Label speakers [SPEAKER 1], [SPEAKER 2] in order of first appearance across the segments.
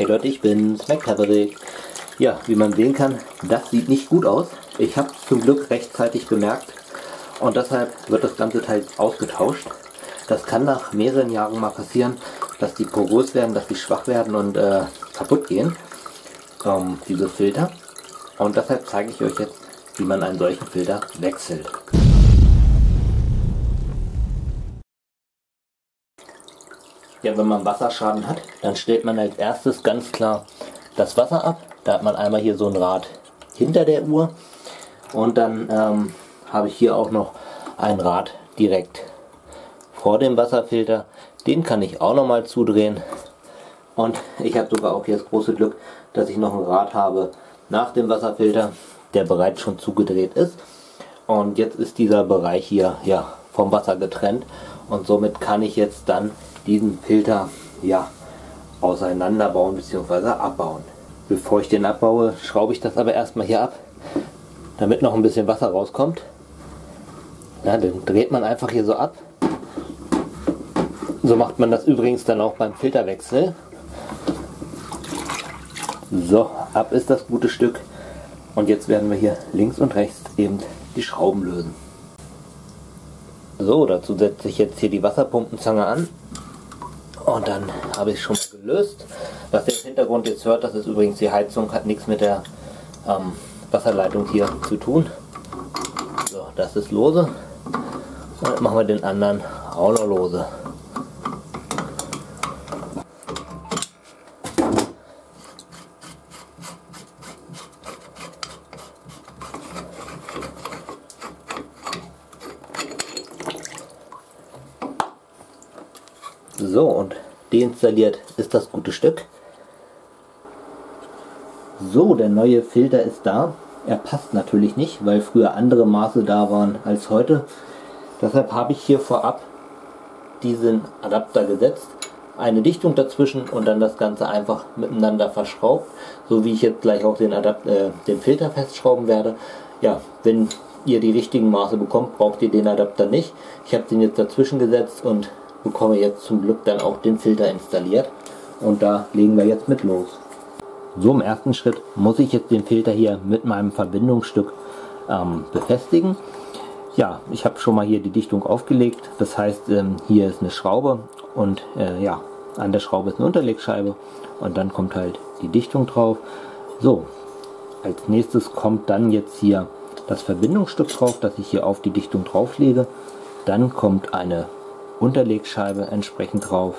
[SPEAKER 1] Hey Leute, ich bin's, McTaverick. Ja, wie man sehen kann, das sieht nicht gut aus. Ich habe zum Glück rechtzeitig bemerkt und deshalb wird das ganze Teil ausgetauscht. Das kann nach mehreren Jahren mal passieren, dass die porös werden, dass die schwach werden und äh, kaputt gehen, ähm, diese Filter. Und deshalb zeige ich euch jetzt, wie man einen solchen Filter wechselt. Ja, wenn man Wasserschaden hat, dann stellt man als erstes ganz klar das Wasser ab. Da hat man einmal hier so ein Rad hinter der Uhr und dann ähm, habe ich hier auch noch ein Rad direkt vor dem Wasserfilter. Den kann ich auch noch mal zudrehen und ich habe sogar auch hier das große Glück, dass ich noch ein Rad habe nach dem Wasserfilter, der bereits schon zugedreht ist. Und jetzt ist dieser Bereich hier ja, vom Wasser getrennt und somit kann ich jetzt dann diesen Filter ja, auseinanderbauen bzw. abbauen. Bevor ich den abbaue, schraube ich das aber erstmal hier ab, damit noch ein bisschen Wasser rauskommt. Ja, dann dreht man einfach hier so ab. So macht man das übrigens dann auch beim Filterwechsel. So, ab ist das gute Stück. Und jetzt werden wir hier links und rechts eben die Schrauben lösen. So, dazu setze ich jetzt hier die Wasserpumpenzange an und dann habe ich schon mal gelöst. Was ihr im Hintergrund jetzt hört, das ist übrigens die Heizung, hat nichts mit der ähm, Wasserleitung hier zu tun. So, das ist lose. Und dann machen wir den anderen auch noch lose. So, und deinstalliert ist das gute Stück. So, der neue Filter ist da. Er passt natürlich nicht, weil früher andere Maße da waren als heute. Deshalb habe ich hier vorab diesen Adapter gesetzt, eine Dichtung dazwischen und dann das Ganze einfach miteinander verschraubt, so wie ich jetzt gleich auch den, Adapt äh, den Filter festschrauben werde. Ja, wenn ihr die richtigen Maße bekommt, braucht ihr den Adapter nicht. Ich habe den jetzt dazwischen gesetzt und bekomme jetzt zum Glück dann auch den Filter installiert und da legen wir jetzt mit los. So im ersten Schritt muss ich jetzt den Filter hier mit meinem Verbindungsstück ähm, befestigen. Ja, ich habe schon mal hier die Dichtung aufgelegt, das heißt ähm, hier ist eine Schraube und äh, ja, an der Schraube ist eine Unterlegscheibe und dann kommt halt die Dichtung drauf. So, als nächstes kommt dann jetzt hier das Verbindungsstück drauf, das ich hier auf die Dichtung drauflege. Dann kommt eine Unterlegscheibe entsprechend drauf.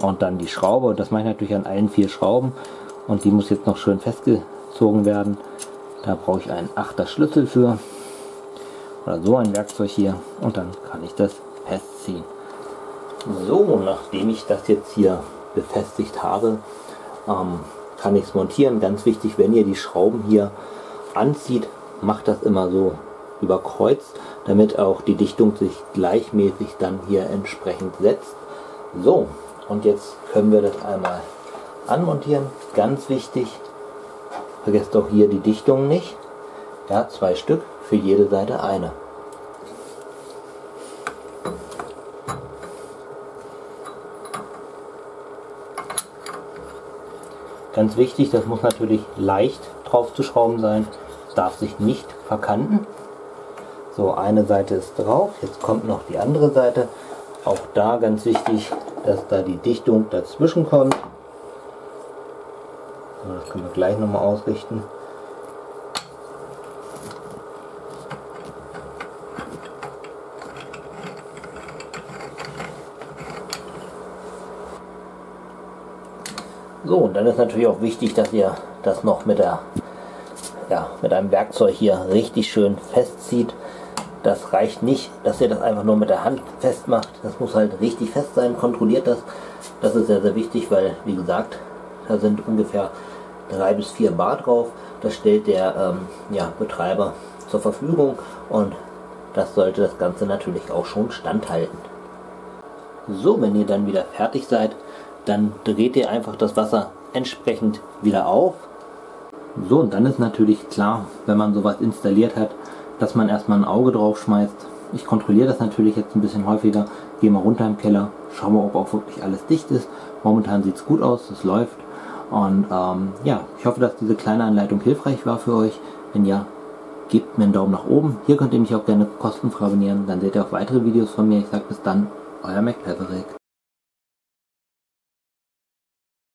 [SPEAKER 1] Und dann die Schraube, das mache ich natürlich an allen vier Schrauben und die muss jetzt noch schön festgezogen werden. Da brauche ich einen Achter Schlüssel für oder so ein Werkzeug hier und dann kann ich das festziehen. So, nachdem ich das jetzt hier befestigt habe, ähm, kann ich es montieren. Ganz wichtig, wenn ihr die Schrauben hier anzieht, macht das immer so über Kreuz, damit auch die Dichtung sich gleichmäßig dann hier entsprechend setzt. So, und jetzt können wir das einmal anmontieren. Ganz wichtig, vergesst auch hier die Dichtung nicht. Ja, zwei Stück, für jede Seite eine. Ganz wichtig, das muss natürlich leicht drauf zu schrauben sein, darf sich nicht verkanten. So, eine Seite ist drauf, jetzt kommt noch die andere Seite. Auch da ganz wichtig, dass da die Dichtung dazwischen kommt. Das können wir gleich nochmal ausrichten. So, und dann ist natürlich auch wichtig, dass ihr das noch mit der ja, mit einem Werkzeug hier richtig schön festzieht. Das reicht nicht, dass ihr das einfach nur mit der Hand festmacht. Das muss halt richtig fest sein. Kontrolliert das. Das ist sehr, sehr wichtig, weil, wie gesagt, da sind ungefähr drei bis vier Bar drauf. Das stellt der ähm, ja, Betreiber zur Verfügung und das sollte das Ganze natürlich auch schon standhalten. So, wenn ihr dann wieder fertig seid, dann dreht ihr einfach das Wasser entsprechend wieder auf. So, und dann ist natürlich klar, wenn man sowas installiert hat, dass man erstmal ein Auge drauf schmeißt. Ich kontrolliere das natürlich jetzt ein bisschen häufiger, gehe mal runter im Keller, schaue mal, ob auch wirklich alles dicht ist. Momentan sieht es gut aus, es läuft. Und ähm, ja, ich hoffe, dass diese kleine Anleitung hilfreich war für euch. Wenn ja, gebt mir einen Daumen nach oben. Hier könnt ihr mich auch gerne kostenfrei abonnieren. Dann seht ihr auch weitere Videos von mir. Ich sage bis dann, euer MacPaverick.